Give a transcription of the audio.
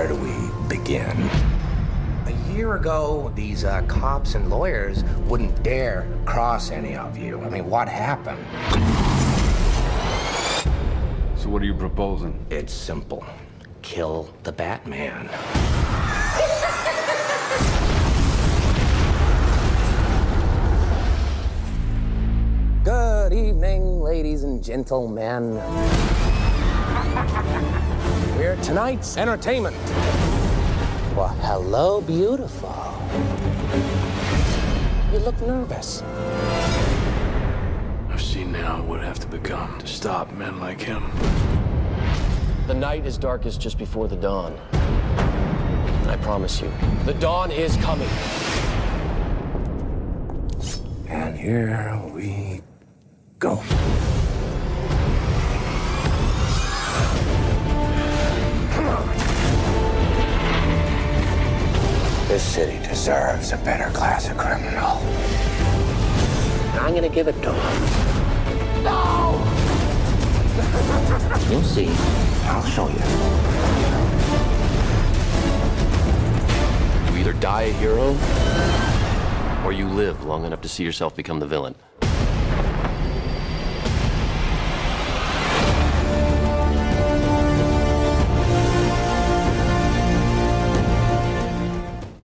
where do we begin? A year ago, these uh, cops and lawyers wouldn't dare cross any of you. I mean, what happened? So, what are you proposing? It's simple kill the Batman. Good evening, ladies and gentlemen. We're tonight's entertainment. Well, hello, beautiful. You look nervous. I've seen now what would have to become to stop men like him. The night is darkest just before the dawn. I promise you, the dawn is coming. And here we go. This city deserves a better class of criminal. I'm gonna give it to him. No! You'll see. I'll show you. You either die a hero, or you live long enough to see yourself become the villain.